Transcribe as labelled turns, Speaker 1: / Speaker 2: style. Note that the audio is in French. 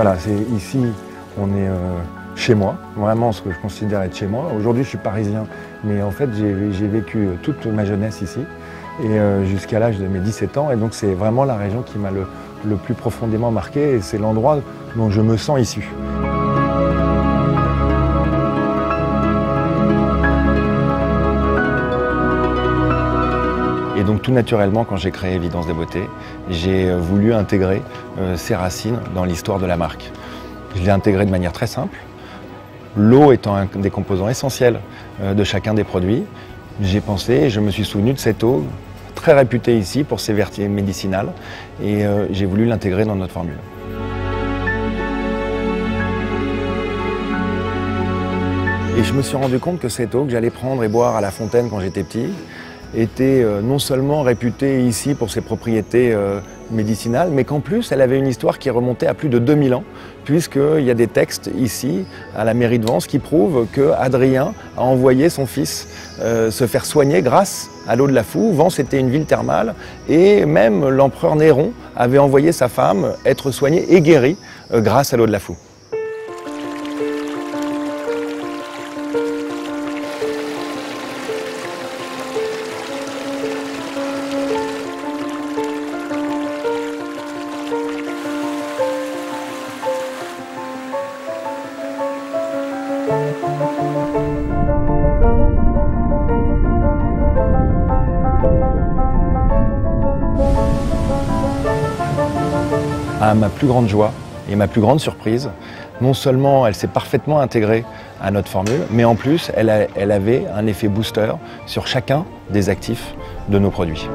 Speaker 1: Voilà, c'est ici, on est euh, chez moi, vraiment ce que je considère être chez moi. Aujourd'hui, je suis parisien, mais en fait, j'ai vécu toute ma jeunesse ici, et euh, jusqu'à l'âge de mes 17 ans, et donc c'est vraiment la région qui m'a le, le plus profondément marqué, et c'est l'endroit dont je me sens issu. Et donc tout naturellement, quand j'ai créé Évidence des Beautés, j'ai euh, voulu intégrer euh, ces racines dans l'histoire de la marque. Je l'ai intégré de manière très simple. L'eau étant un des composants essentiels euh, de chacun des produits, j'ai pensé, je me suis souvenu de cette eau très réputée ici pour ses vertus médicinales et j'ai voulu l'intégrer dans notre formule. Et je me suis rendu compte que cette eau que j'allais prendre et boire à la fontaine quand j'étais petit, était euh, non seulement réputée ici pour ses propriétés euh, médicinales, mais qu'en plus elle avait une histoire qui remontait à plus de 2000 ans, puisqu'il y a des textes ici à la mairie de Vence qui prouvent que Adrien a envoyé son fils euh, se faire soigner grâce à l'eau de la Fou. Vence était une ville thermale et même l'empereur Néron avait envoyé sa femme être soignée et guérie grâce à l'eau de la Fou. À ma plus grande joie et ma plus grande surprise, non seulement elle s'est parfaitement intégrée à notre formule, mais en plus elle, avait un effet booster sur chacun des actifs de nos produits.